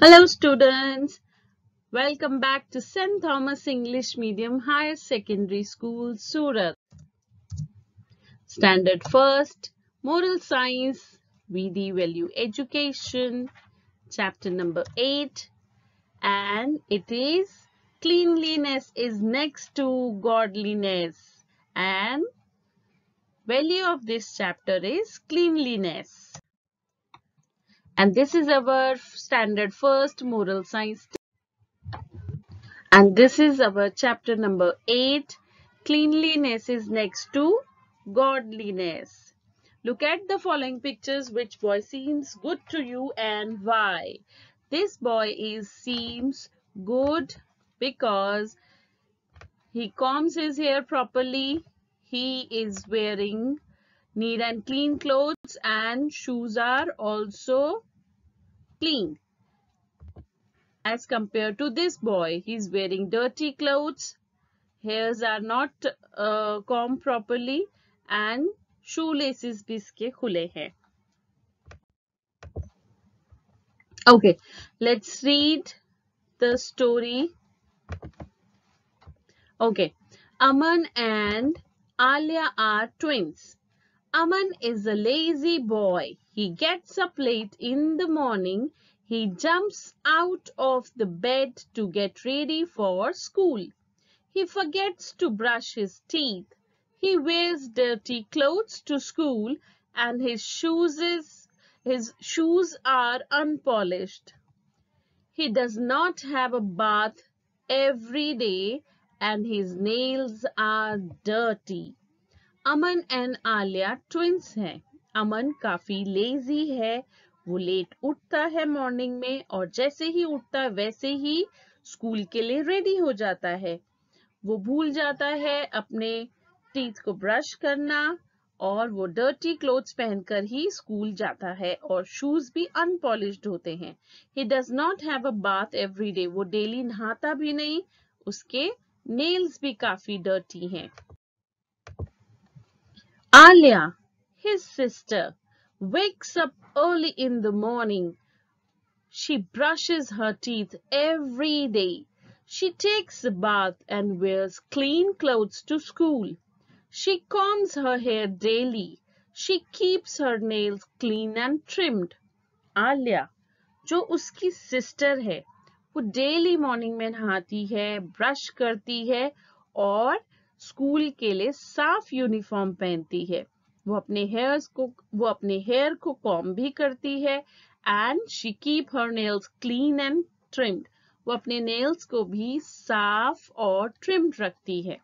Hello students, welcome back to St. Thomas English Medium Higher Secondary School, Surat. Standard First, Moral Science, VD Value Education, chapter number 8 and it is Cleanliness is next to godliness and value of this chapter is cleanliness. And this is our standard first moral science. And this is our chapter number 8. Cleanliness is next to godliness. Look at the following pictures. Which boy seems good to you and why? This boy is seems good because he combs his hair properly. He is wearing neat and clean clothes and shoes are also clean as compared to this boy he's wearing dirty clothes hairs are not uh, combed properly and shoelaces भी इसके खुले हैं okay let's read the story okay aman and alia are twins Aman is a lazy boy. He gets up late in the morning. He jumps out of the bed to get ready for school. He forgets to brush his teeth. He wears dirty clothes to school and his shoes, is, his shoes are unpolished. He does not have a bath every day and his nails are dirty. Aman and Alia twins हैं। अमन काफ़ी lazy है, वो late उठता है morning में और जैसे ही उठता है वैसे ही स्कूल के लिए रेडी हो जाता है। वो भूल जाता है अपने टीथ को ब्रश करना और वो डर्टी क्लोथ्स पहनकर ही स्कूल जाता है और शूज़ भी अनपॉलिश्ड होते हैं। He does not have a bath every day वो डेली नहाता भी नहीं, उसके नेल्स भी काफ़ी डर्टी हैं। Alia, his sister, wakes up early in the morning. She brushes her teeth every day. She takes a bath and wears clean clothes to school. She combs her hair daily. She keeps her nails clean and trimmed. Alia, जो उसकी sister है वो daily morning में नहाती है brush करती है और school के लिए साफ़ यूनिफॉर्म पहनती है। वो अपने हेयर को, वो अपने हेयर को कॉम भी करती है and she keep her nails clean and trimmed वो अपने नेल्स को भी साफ़ और ट्रिम्ड रखती है।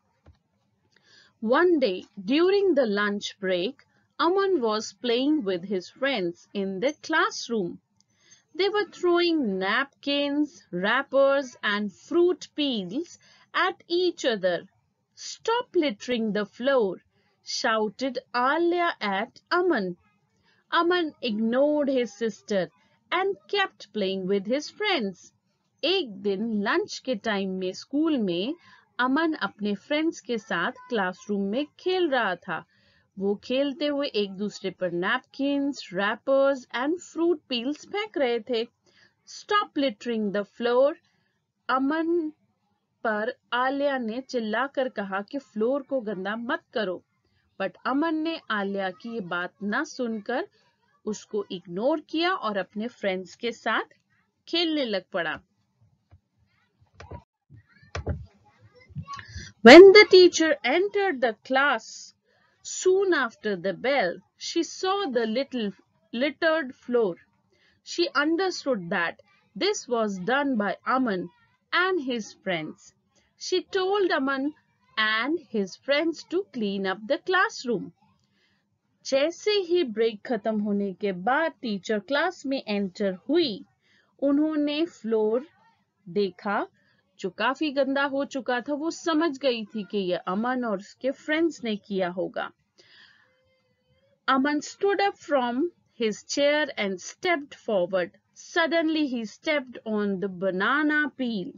One day during the lunch break Aman was playing with his friends in the class room they were throwing napkin wrappers and fruit peels at each other Stop littering the floor, shouted Alia at Aman. Aman ignored his sister and kept playing with his friends. एक दिन lunch के time में school में अमन अपने friends के साथ classroom में खेल रहा था वो खेलते हुए एक दूसरे पर napkin wrappers and fruit peels फेंक रहे थे stop littering the floor Aman पर आलिया ने चिल्लाकर कहा कि फ्लोर को गंदा मत करो बट अमन ने आलिया की ये बात न सुनकर उसको इग्नोर किया और अपने फ्रेंड्स के साथ खेलने लग पड़ा When the teacher entered the class, soon after the bell, she saw the little littered floor. She understood that this was done by Aman and his friends. She told Aman and his friends to clean up the classroom. जैसे ही break खत्म होने के बाद teacher class में enter हुई, उन्होंने floor देखा, जो काफ़ी गंदा हो चुका था, वो समझ गई थी कि ये अमन और उसके फ्रेंड्स ने किया होगा अमन stood up from his chair and stepped forward. Suddenly he stepped on the banana peel.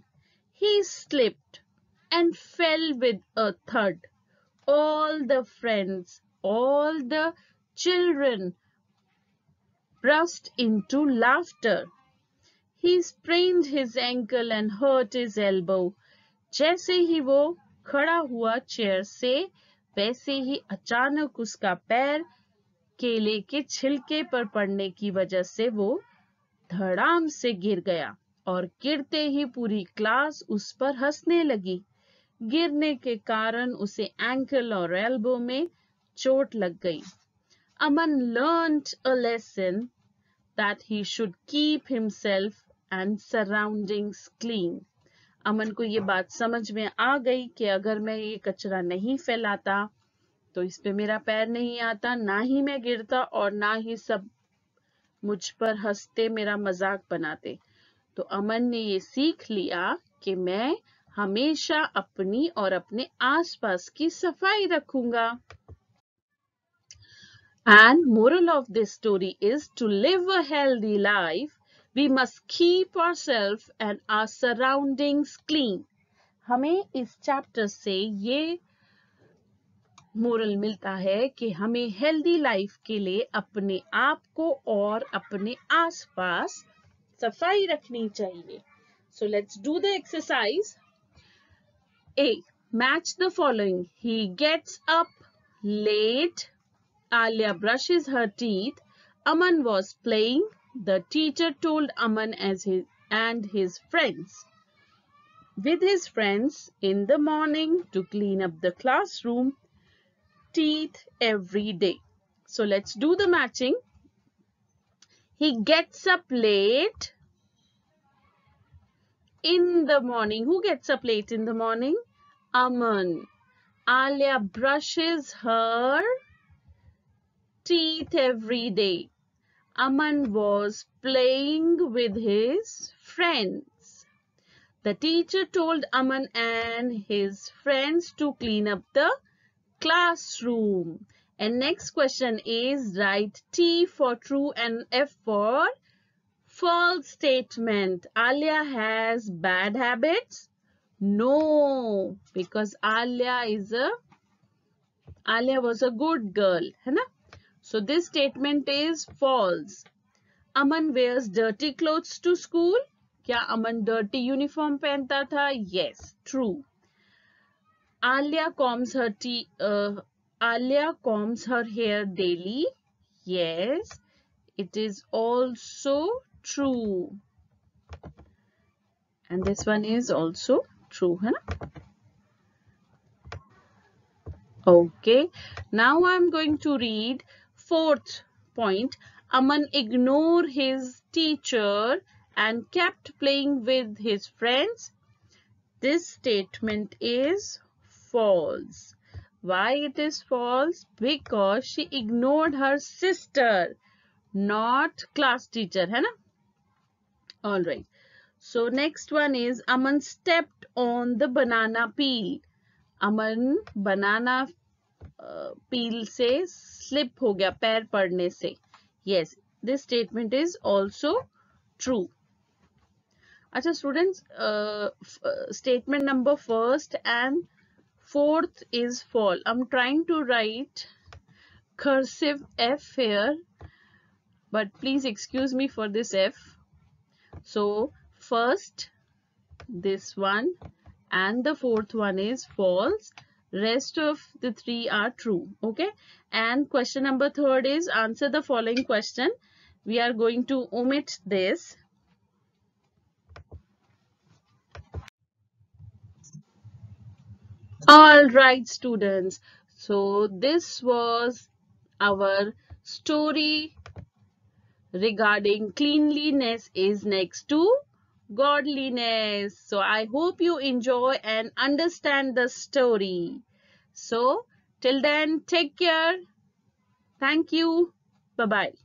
He slipped and fell with a thud. All the friends, all the children burst into laughter. He sprained his ankle and hurt his elbow. जैसे ही वो खड़ा हुआ chair से वैसे ही अचानक उसका पैर केले के छिलके पर पड़ने की वजह से वो धड़ाम से गिर गया और गिरते ही पूरी क्लास उस पर हंसने लगी गिरने के कारण उसे एंकल और एल्बो में चोट लग गई अमन learned a lesson that he should keep himself and surroundings clean. अमन को ये बात समझ में आ गई कि अगर मैं ये कचरा नहीं फैलाता तो इस पे मेरा पैर नहीं आता ना ही मैं गिरता और ना ही सब मुझ पर हँसते मेरा मज़ाक बनाते तो अमन ने ये सीख लिया कि मैं हमेशा अपनी और अपने आसपास की सफ़ाई रखूँगा And moral of this story is to live a healthy life, we must keep ourselves and our surroundings clean. हमें इस चैप्टर से ये मोरल मिलता है कि हमें हेल्दी लाइफ के लिए अपने आप को और अपने आसपास सफ़ाई रखनी चाहिए। So let's do the exercise A match the following he gets up late Alia brush is her teeth Aman was playing the teacher told Aman as his and his friends with his friends in the morning to clean up the class room teeth every day. So let's do the matching. He gets up late in the morning. Who gets up late in the morning? Aman. Alia brushes her teeth every day. Aman was playing with his friends. The teacher told Aman and his friends to clean up the classroom. And next question is write T for true and F for false statement. Alia has bad habits? No, because Alia is a Alia was a good girl, है ना? So this statement is false. Aman wears dirty clothes to school. क्या अमन dirty uniform पहनता था? Yes, true. Alia combs her tea, uh, Alia combs her hair daily. Yes, it is also true. And this one is also true. Na? Okay, now I'm going to read fourth point. Aman ignored his teacher and kept playing with his friends. This statement is false. Why it is false? Because she ignored her sister, not class teacher, है ना? Alright. So next one is Aman stepped on the banana peel. Aman banana uh, peel से slip हो गया पैर पड़ने से. Yes, this statement is also true. अच्छा students, uh, uh, statement number first and fourth is false. I'm trying to write cursive F here, but please excuse me for this F. So first, this one and the fourth one is false. Rest of the three are true. Okay. And question number third is answer the following question. We are going to omit this. All right, students. So this was our story regarding cleanliness is next to godliness. So I hope you enjoy and understand the story. So till then, take care. Thank you. Bye-bye.